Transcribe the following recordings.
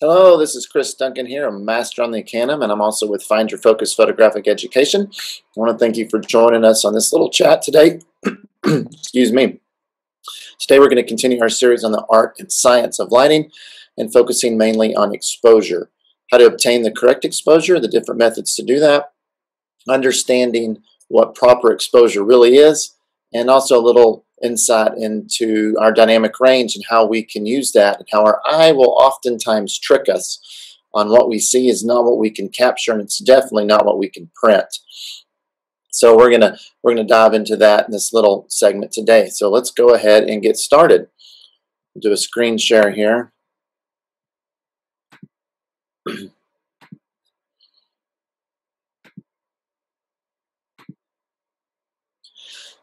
Hello, this is Cris Duncan here, a master on the Arcanum, and I'm also with Find Your Focus Photographic Education. I want to thank you for joining us on this little chat today. Excuse me. Today we're going to continue our series on the art and science of lighting and focusing mainly on exposure. How to obtain the correct exposure, the different methods to do that, understanding what proper exposure really is, and also a little insight into our dynamic range and how we can use that and how our eye will oftentimes trick us on what we see is not what we can capture and it's definitely not what we can print. So we're gonna we're gonna dive into that in this little segment today. So let's go ahead and get started. Do a screen share here.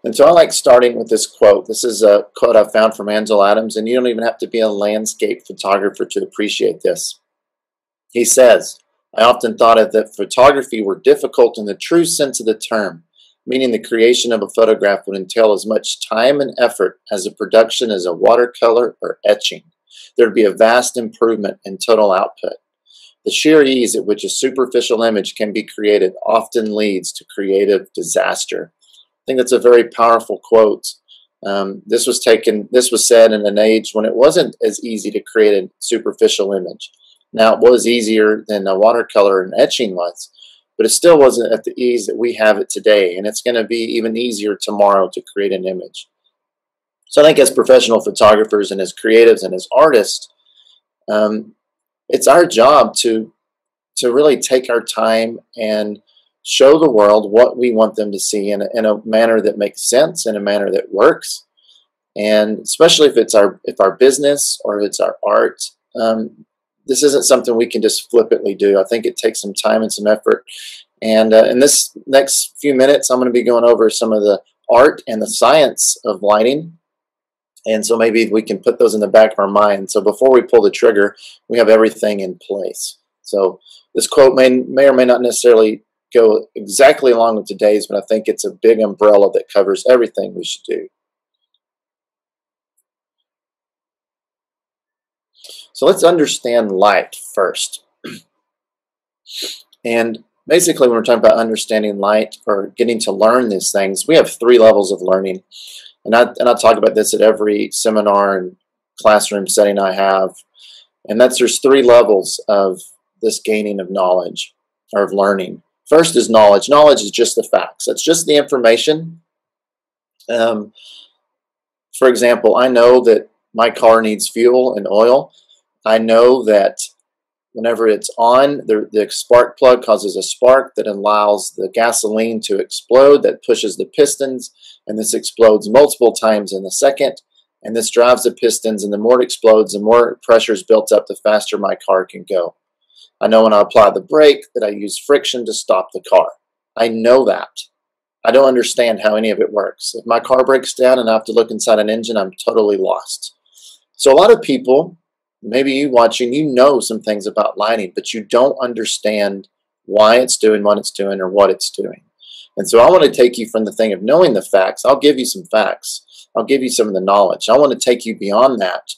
And so I like starting with this quote. This is a quote I found from Ansel Adams, and you don't even have to be a landscape photographer to appreciate this. He says, I often thought of that photography were difficult in the true sense of the term, meaning the creation of a photograph would entail as much time and effort as a production as a watercolor or etching. There would be a vast improvement in total output. The sheer ease at which a superficial image can be created often leads to creative disaster. I think that's a very powerful quote. Um, this was taken, this was said in an age when it wasn't as easy to create a superficial image. Now, it was easier than a watercolor and etching was, but it still wasn't at the ease that we have it today. And it's going to be even easier tomorrow to create an image. So I think as professional photographers and as creatives and as artists, um, it's our job to to really take our time and show the world what we want them to see in a, in a manner that makes sense, in a manner that works. And especially if it's our if our business or if it's our art, um, this isn't something we can just flippantly do. I think it takes some time and some effort. And uh, in this next few minutes, I'm going to be going over some of the art and the science of lighting. And so maybe we can put those in the back of our mind. So before we pull the trigger, we have everything in place. So this quote may, may or may not necessarily go exactly along with today's, but I think it's a big umbrella that covers everything we should do. So let's understand light first. and basically, when we're talking about understanding light or getting to learn these things, we have three levels of learning. And I, and I talk about this at every seminar and classroom setting I have. And that's there's three levels of this gaining of knowledge or of learning. First is knowledge. Knowledge is just the facts. That's just the information. Um, for example, I know that my car needs fuel and oil. I know that whenever it's on, the, the spark plug causes a spark that allows the gasoline to explode, that pushes the pistons, and this explodes multiple times in a second. And this drives the pistons, and the more it explodes, the more pressure is built up, the faster my car can go. I know when I apply the brake that I use friction to stop the car. I know that. I don't understand how any of it works. If my car breaks down and I have to look inside an engine, I'm totally lost. So a lot of people, maybe you watching, you know some things about lighting, but you don't understand why it's doing what it's doing or what it's doing. And so I want to take you from the thing of knowing the facts. I'll give you some facts. I'll give you some of the knowledge. I want to take you beyond that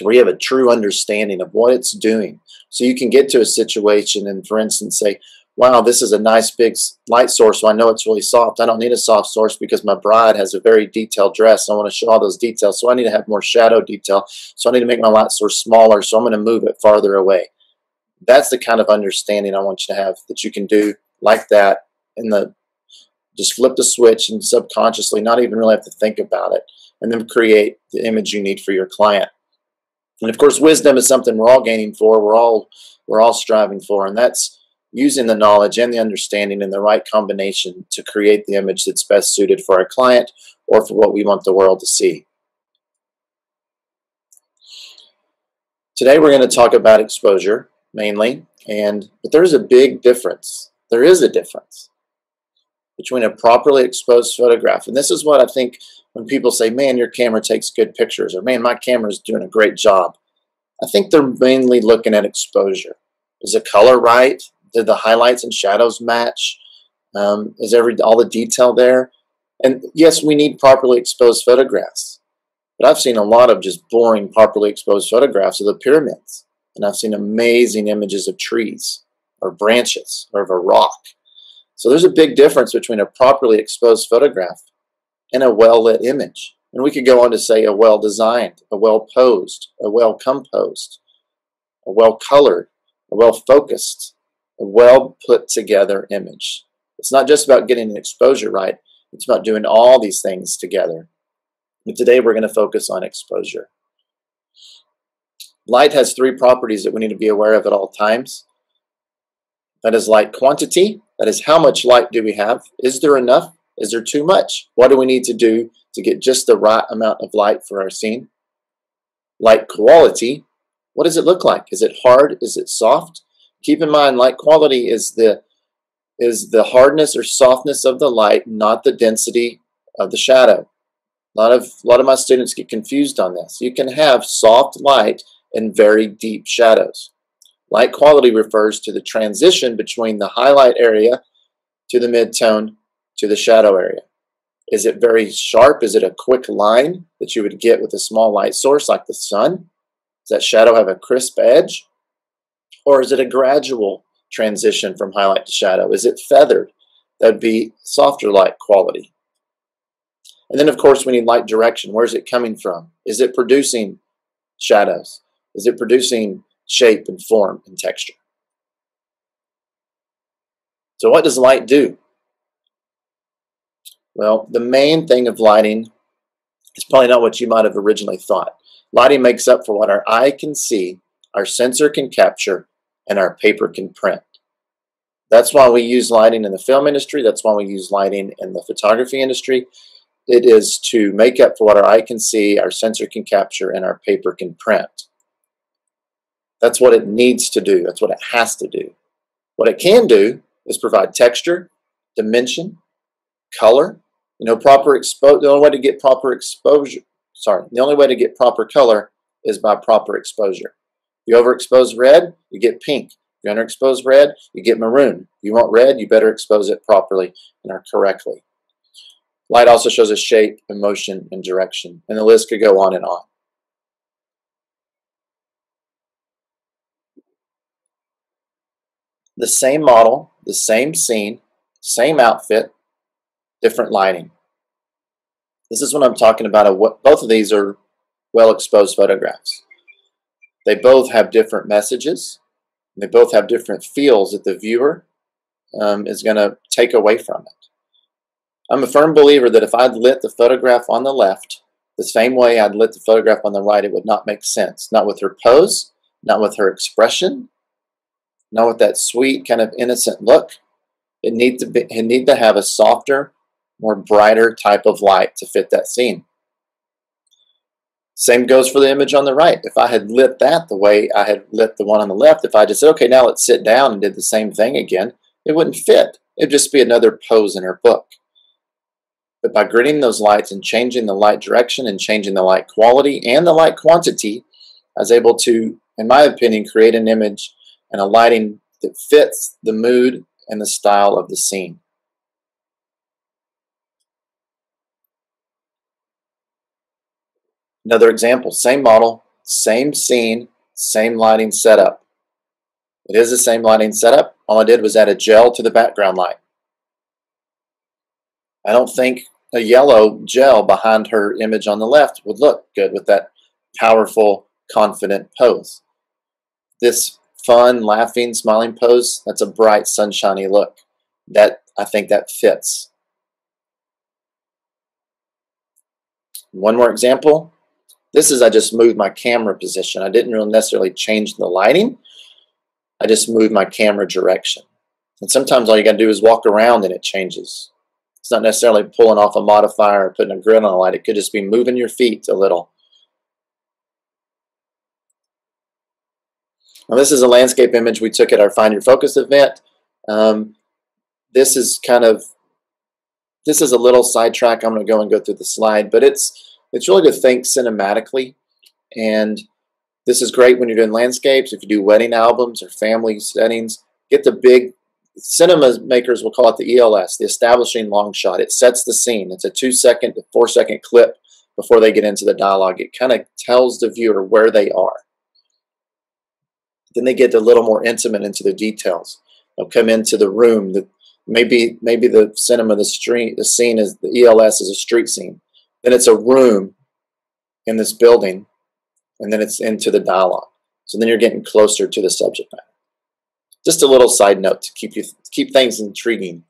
to where you have a true understanding of what it's doing. So you can get to a situation and, for instance, say, wow, this is a nice big light source, so I know it's really soft. I don't need a soft source because my bride has a very detailed dress. I want to show all those details, so I need to have more shadow detail. So I need to make my light source smaller, so I'm going to move it farther away. That's the kind of understanding I want you to have that you can do like that in the just flip the switch and subconsciously not even really have to think about it and then create the image you need for your client. And of course, wisdom is something we're all gaining for. We're all we're all striving for, and that's using the knowledge and the understanding in the right combination to create the image that's best suited for our client or for what we want the world to see. Today we're going to talk about exposure mainly, and but there's a big difference. There is a difference between a properly exposed photograph, and this is what I think when people say, man, your camera takes good pictures, or man, my camera is doing a great job, I think they're mainly looking at exposure. Is the color right? Did the highlights and shadows match? Um, is every all the detail there? And yes, we need properly exposed photographs. But I've seen a lot of just boring, properly exposed photographs of the pyramids. And I've seen amazing images of trees or branches or of a rock. So there's a big difference between a properly exposed photograph and a well lit image. And we could go on to say a well designed, a well posed, a well composed, a well colored, a well focused, a well put together image. It's not just about getting an exposure right, it's about doing all these things together. But today we're going to focus on exposure. Light has three properties that we need to be aware of at all times. That is light quantity, that is how much light do we have? Is there enough? Is there too much? What do we need to do to get just the right amount of light for our scene? Light quality, what does it look like? Is it hard? Is it soft? Keep in mind, light quality is the is the hardness or softness of the light, not the density of the shadow. A lot of a lot of my students get confused on this. You can have soft light and very deep shadows. Light quality refers to the transition between the highlight area to the midtone to the shadow area. Is it very sharp? Is it a quick line that you would get with a small light source like the sun? Does that shadow have a crisp edge? Or is it a gradual transition from highlight to shadow? Is it feathered? That would be softer light quality. And then, of course, we need light direction. Where is it coming from? Is it producing shadows? Is it producing shape and form and texture? So, what does light do? Well, the main thing of lighting is probably not what you might have originally thought. Lighting makes up for what our eye can see, our sensor can capture, and our paper can print. That's why we use lighting in the film industry. That's why we use lighting in the photography industry. It is to make up for what our eye can see, our sensor can capture, and our paper can print. That's what it needs to do. That's what it has to do. What it can do is provide texture, dimension, color. You know, proper exposure. The only way to get proper exposure, sorry, the only way to get proper color is by proper exposure. You overexpose red, you get pink. You underexpose red, you get maroon. You want red, you better expose it properly and are correctly. Light also shows us shape and motion and direction, and the list could go on and on. The same model, the same scene, same outfit, different lighting. This is what I'm talking about. Both of these are well exposed photographs. They both have different messages. They both have different feels that the viewer um, is going to take away from it. I'm a firm believer that if I'd lit the photograph on the left the same way I'd lit the photograph on the right, it would not make sense. Not with her pose, not with her expression, not with that sweet kind of innocent look. It need to be, it need to have a softer, more brighter type of light to fit that scene. Same goes for the image on the right. If I had lit that the way I had lit the one on the left, if I just said, okay, now let's sit down and did the same thing again, it wouldn't fit. It'd just be another pose in her book. But by gridding those lights and changing the light direction and changing the light quality and the light quantity, I was able to, in my opinion, create an image and a lighting that fits the mood and the style of the scene. Another example, same model, same scene, same lighting setup. It is the same lighting setup. All I did was add a gel to the background light. I don't think a yellow gel behind her image on the left would look good with that powerful, confident pose. This fun, laughing, smiling pose, that's a bright, sunshiny look. That I think that fits. One more example. This is I just moved my camera position. I didn't really necessarily change the lighting. I just moved my camera direction. And sometimes all you got to do is walk around and it changes. It's not necessarily pulling off a modifier or putting a grid on a light. It could just be moving your feet a little. Now this is a landscape image we took at our Find Your Focus event. Um, this is kind of, this is a little sidetrack. I'm going to go and go through the slide, but it's it's really to think cinematically. And this is great when you're doing landscapes, if you do wedding albums or family settings. Get the big, cinema makers will call it the ELS, the establishing long shot. It sets the scene. It's a two second to four second clip before they get into the dialogue. It kind of tells the viewer where they are. Then they get a little more intimate into the details. They'll come into the room. The, maybe maybe the cinema, the street, the scene is the ELS is a street scene. Then it's a room in this building, and then it's into the dialogue. So then you're getting closer to the subject matter. Just a little side note to keep you keep things intriguing.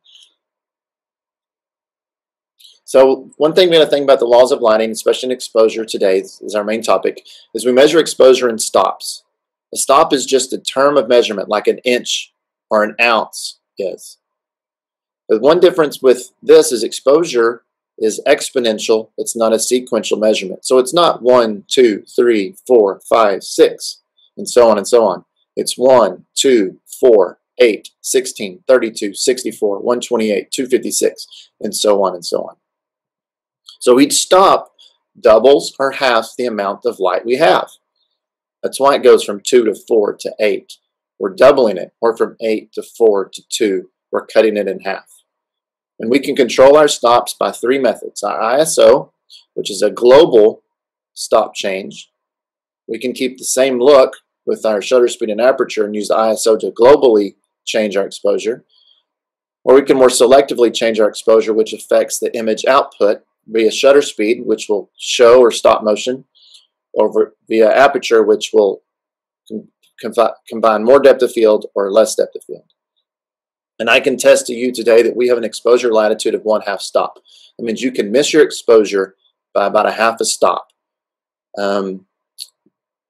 So one thing we got to think about the laws of lighting, especially in exposure today, is our main topic, is we measure exposure in stops. A stop is just a term of measurement, like an inch or an ounce is. But one difference with this is exposure is exponential. It's not a sequential measurement. So it's not 1, 2, 3, 4, 5, 6, and so on and so on. It's 1, 2, 4, 8, 16, 32, 64, 128, 256, and so on and so on. So each stop doubles or halves the amount of light we have. That's why it goes from 2 to 4 to 8. We're doubling it, or from 8 to 4 to 2. We're cutting it in half. And we can control our stops by three methods. Our ISO, which is a global stop change. We can keep the same look with our shutter speed and aperture and use the ISO to globally change our exposure. Or we can more selectively change our exposure, which affects the image output via shutter speed, which will show or stop motion, or via aperture, which will com combine more depth of field or less depth of field. And I can test to you today that we have an exposure latitude of one half stop. That means you can miss your exposure by about a half a stop. Um,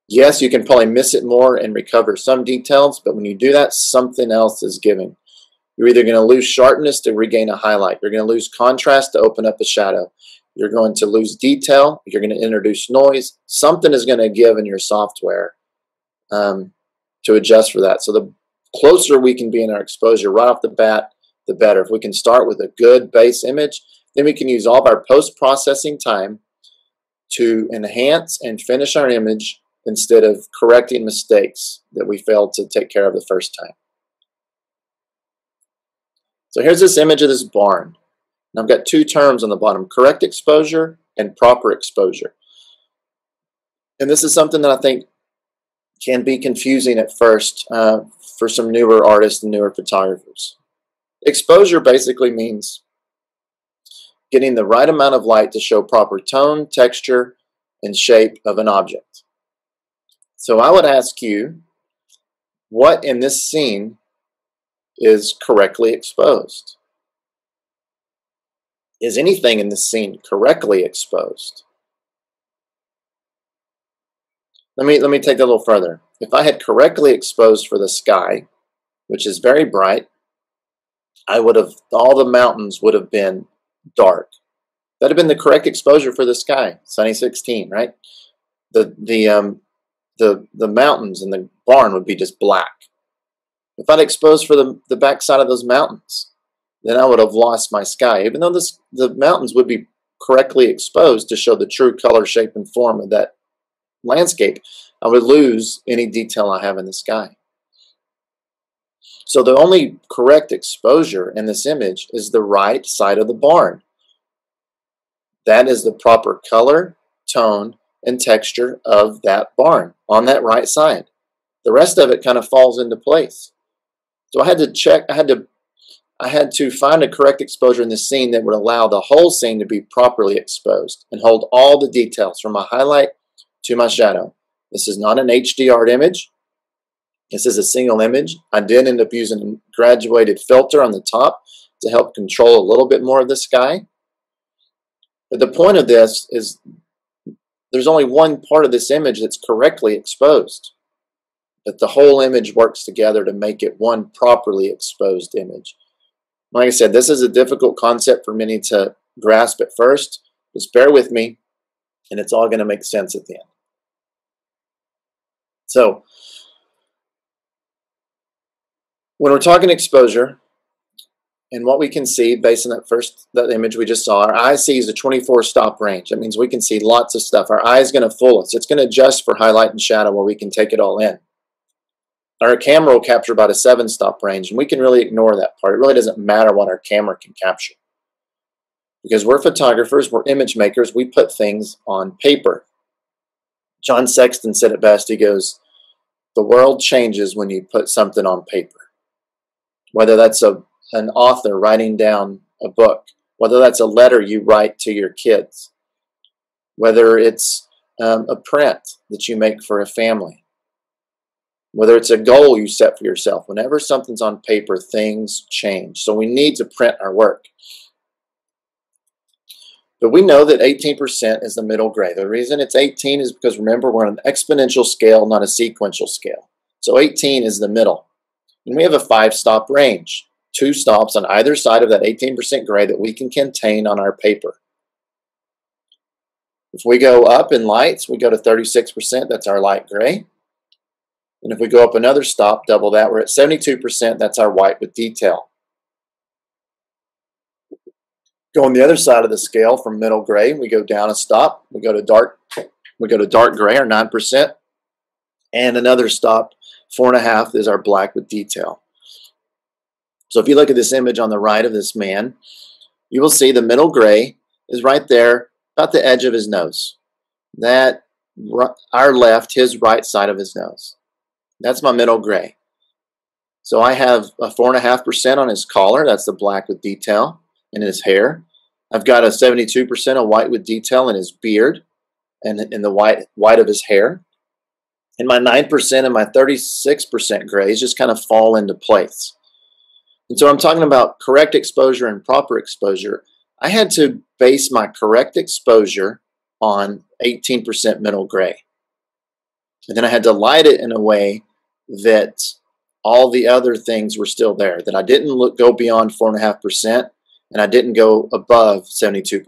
yes, you can probably miss it more and recover some details, but when you do that, something else is given. You're either going to lose sharpness to regain a highlight. You're going to lose contrast to open up a shadow. You're going to lose detail. You're going to introduce noise. Something is going to give in your software um, to adjust for that. So the closer we can be in our exposure right off the bat, the better. If we can start with a good base image, then we can use all of our post-processing time to enhance and finish our image instead of correcting mistakes that we failed to take care of the first time. So here's this image of this barn. And I've got two terms on the bottom, correct exposure and proper exposure. And this is something that I think can be confusing at first uh, for some newer artists and newer photographers. Exposure basically means getting the right amount of light to show proper tone, texture, and shape of an object. So I would ask you, what in this scene is correctly exposed? Is anything in this scene correctly exposed? Let me, let me take that a little further. If I had correctly exposed for the sky, which is very bright, I would have, all the mountains would have been dark. That'd have been the correct exposure for the sky, sunny 16, right? The, the, um, the, the mountains and the barn would be just black. If I'd exposed for the, the backside of those mountains, then I would have lost my sky. Even though this, the mountains would be correctly exposed to show the true color, shape, and form of that landscape, I would lose any detail I have in the sky. So the only correct exposure in this image is the right side of the barn. That is the proper color, tone, and texture of that barn on that right side. The rest of it kind of falls into place. So I had to check, I had to I had to find a correct exposure in the scene that would allow the whole scene to be properly exposed and hold all the details from my highlight to my shadow. This is not an HDR image. This is a single image. I did end up using a graduated filter on the top to help control a little bit more of the sky. But the point of this is there's only one part of this image that's correctly exposed But the whole image works together to make it one properly exposed image. Like I said, this is a difficult concept for many to grasp at first. Just bear with me, and it's all going to make sense at the end. So, when we're talking exposure, and what we can see based on that first that image we just saw, our eye sees a 24 stop range. That means we can see lots of stuff. Our eye is going to fool us. It's going to adjust for highlight and shadow where we can take it all in. Our camera will capture about a seven stop range, and we can really ignore that part. It really doesn't matter what our camera can capture. Because we're photographers, we're image makers, we put things on paper. John Sexton said it best. He goes, The world changes when you put something on paper. Whether that's a, an author writing down a book, whether that's a letter you write to your kids, whether it's um, a print that you make for a family, whether it's a goal you set for yourself. Whenever something's on paper, things change. So we need to print our work. But we know that 18% is the middle grade. The reason it's 18 is because remember we're on an exponential scale, not a sequential scale. So 18 is the middle. And we have a five stop range, two stops on either side of that 18% gray that we can contain on our paper. If we go up in lights, we go to 36%, that's our light gray. And if we go up another stop, double that, we're at 72%, that's our white with detail. Go on the other side of the scale from middle gray, we go down a stop, we go to dark, we go to dark gray or 9%, and another stop, four and a half is our black with detail. So if you look at this image on the right of this man, you will see the middle gray is right there about the edge of his nose. That our left, his right side of his nose. That's my middle gray. So I have a four and a half percent on his collar. That's the black with detail in his hair. I've got a 72% of white with detail in his beard and in the white white of his hair. And my 9% and my 36% grays just kind of fall into place. And so I'm talking about correct exposure and proper exposure. I had to base my correct exposure on 18% middle gray. And then I had to light it in a way that all the other things were still there, that I didn't look, go beyond 4.5% and I didn't go above 72%.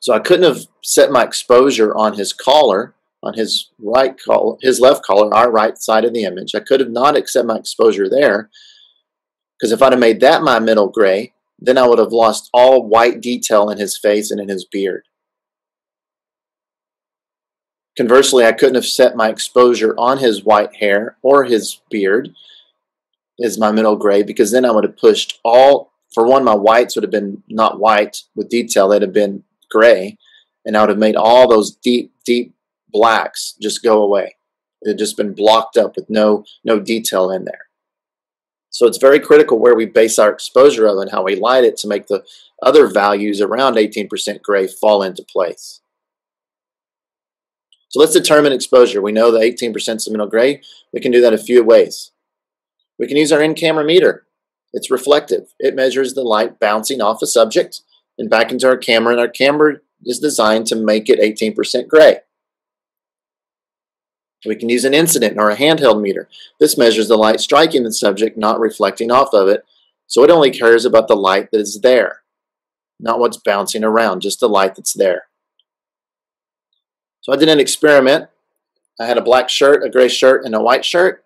So I couldn't have set my exposure on his collar, on his right collar, his left collar, our right side of the image. I could have not set my exposure there because if I'd have made that my middle gray, then I would have lost all white detail in his face and in his beard. Conversely, I couldn't have set my exposure on his white hair or his beard as my middle gray because then I would have pushed all, for one, my whites would have been not white with detail, they'd have been gray, and I would have made all those deep, deep blacks just go away. It had just been blocked up with no, no detail in there. So it's very critical where we base our exposure of and how we light it to make the other values around 18% gray fall into place. So let's determine exposure. We know the 18% seminal gray. We can do that a few ways. We can use our in-camera meter. It's reflective. It measures the light bouncing off a subject and back into our camera, and our camera is designed to make it 18% gray. We can use an incident or a handheld meter. This measures the light striking the subject, not reflecting off of it, so it only cares about the light that is there, not what's bouncing around, just the light that's there. So I did an experiment. I had a black shirt, a gray shirt, and a white shirt.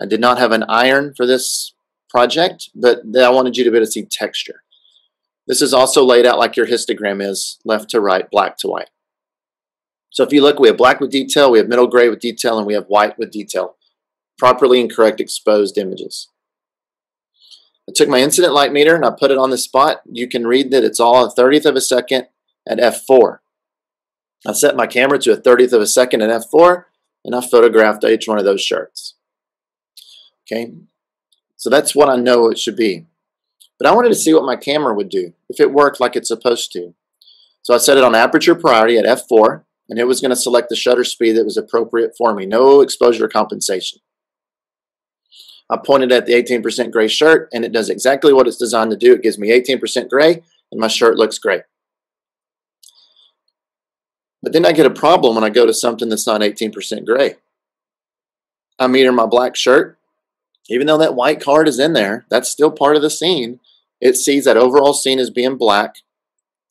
I did not have an iron for this project, but I wanted you to be able to see texture. This is also laid out like your histogram is, left to right, black to white. So if you look, we have black with detail, we have middle gray with detail, and we have white with detail. Properly and correct exposed images. I took my incident light meter and I put it on the spot. You can read that it's all a 30th of a second at f4. I set my camera to a 30th of a second at f4 and I photographed each one of those shirts. Okay, so that's what I know it should be. But I wanted to see what my camera would do if it worked like it's supposed to. So I set it on aperture priority at f4 and it was going to select the shutter speed that was appropriate for me. No exposure compensation. I pointed at the 18% gray shirt, and it does exactly what it's designed to do. It gives me 18% gray, and my shirt looks great. But then I get a problem when I go to something that's not 18% gray. I'm meter my black shirt. Even though that white card is in there, that's still part of the scene. It sees that overall scene as being black,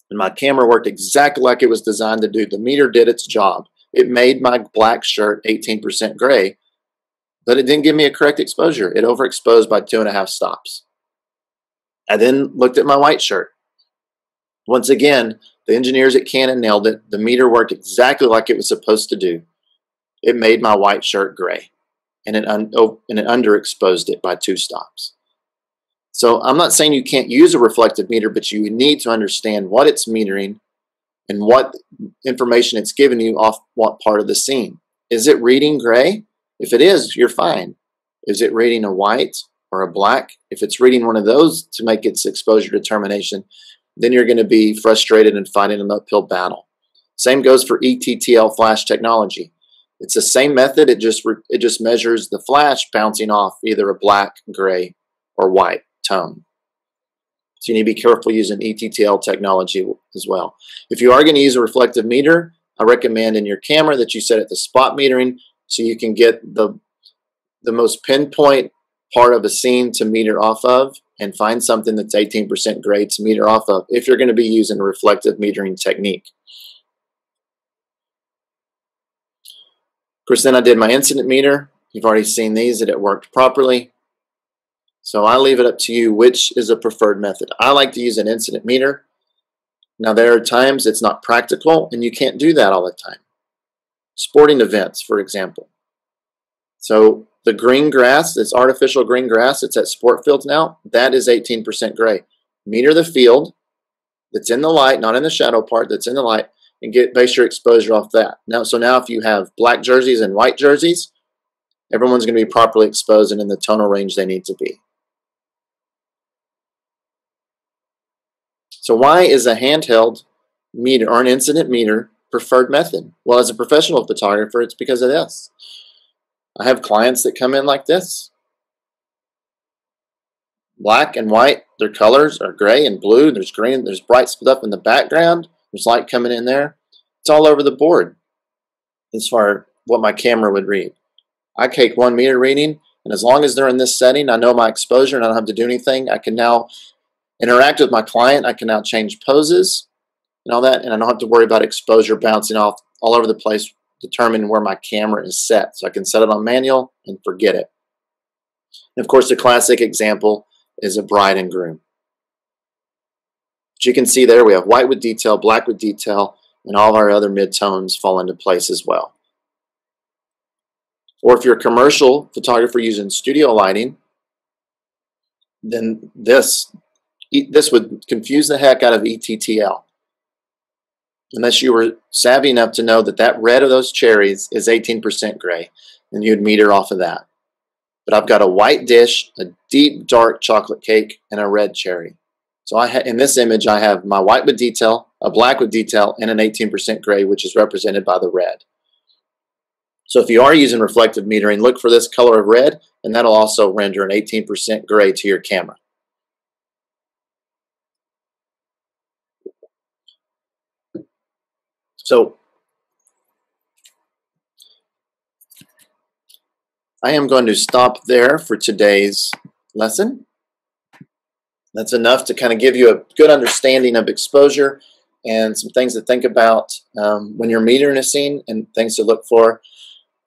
and my camera worked exactly like it was designed to do. The meter did its job. It made my black shirt 18% gray, but it didn't give me a correct exposure. It overexposed by two and a half stops. I then looked at my white shirt. Once again, the engineers at Canon nailed it. The meter worked exactly like it was supposed to do. It made my white shirt gray, and it, un- oh, and it underexposed it by two stops. So I'm not saying you can't use a reflective meter, but you need to understand what it's metering and what information it's giving you off what part of the scene. Is it reading gray? If it is, you're fine. Is it reading a white or a black? If it's reading one of those to make its exposure determination, then you're going to be frustrated and fighting an uphill battle. Same goes for ETTL flash technology. It's the same method. It just it just measures the flash bouncing off either a black, gray, or white tone. So you need to be careful using ETTL technology as well. If you are going to use a reflective meter, I recommend in your camera that you set it to spot metering so you can get the the most pinpoint part of a scene to meter off of and find something that's 18% gray to meter off of if you're going to be using a reflective metering technique. Of course, then I did my incident meter. You've already seen these, that it worked properly. So I leave it up to you which is a preferred method. I like to use an incident meter. Now there are times it's not practical and you can't do that all the time. Sporting events, for example. So the green grass, this artificial green grass that's at sport fields now, that is 18% gray. Meter the field that's in the light, not in the shadow part, that's in the light, and get base your exposure off that. Now, so now if you have black jerseys and white jerseys, everyone's going to be properly exposed and in the tonal range they need to be. So why is a handheld meter or an incident meter preferred method? Well, as a professional photographer, it's because of this. I have clients that come in like this. Black and white, their colors are gray and blue. There's green, there's bright stuff in the background. There's light coming in there. It's all over the board as far as what my camera would read. I take one meter reading, and as long as they're in this setting, I know my exposure and I don't have to do anything. I can now interact with my client. I can now change poses and all that, and I don't have to worry about exposure bouncing off all over the place determine where my camera is set. So I can set it on manual and forget it. And of course, the classic example is a bride and groom. But you can see there we have white with detail, black with detail, and all of our other midtones fall into place as well. Or if you're a commercial photographer using studio lighting, then this, this would confuse the heck out of ETTL unless you were savvy enough to know that that red of those cherries is 18% gray, and you'd meter off of that. But I've got a white dish, a deep dark chocolate cake, and a red cherry. So I in this image, I have my white with detail, a black with detail, and an 18% gray, which is represented by the red. So if you are using reflective metering, look for this color of red, and that'll also render an 18% gray to your camera. So I am going to stop there for today's lesson. That's enough to kind of give you a good understanding of exposure and some things to think about um, when you're metering a scene and things to look for.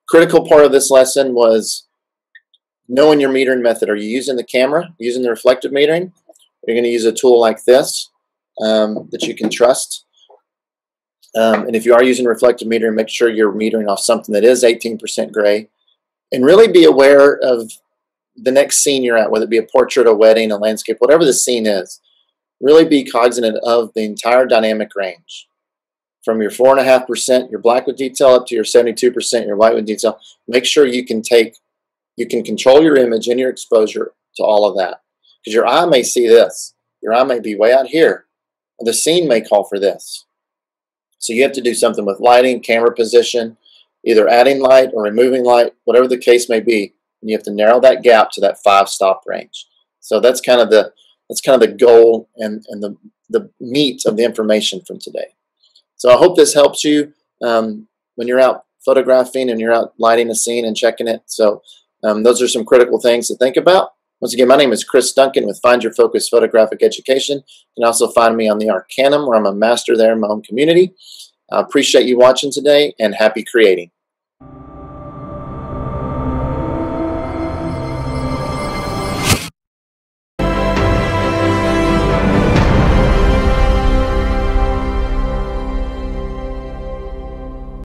Critical part of this lesson was knowing your metering method. Are you using the camera, using the reflective metering? You're going to use a tool like this um, that you can trust. Um, and if you are using a reflective meter, make sure you're metering off something that is 18% gray. And really be aware of the next scene you're at, whether it be a portrait, a wedding, a landscape, whatever the scene is. Really be cognizant of the entire dynamic range. From your 4.5%, your black with detail, up to your 72%, your white with detail. Make sure you can take, you can control your image and your exposure to all of that. Because your eye may see this. Your eye may be way out here. The scene may call for this. So you have to do something with lighting, camera position, either adding light or removing light, whatever the case may be. And you have to narrow that gap to that five stop range. So that's kind of the that's kind of the goal and, and the, the meat of the information from today. So I hope this helps you um, when you're out photographing and you're out lighting a scene and checking it. So um, those are some critical things to think about. Once again, my name is Cris Duncan with Find Your Focus Photographic Education. You can also find me on the Arcanum, where I'm a master there in my own community. I appreciate you watching today, and happy creating.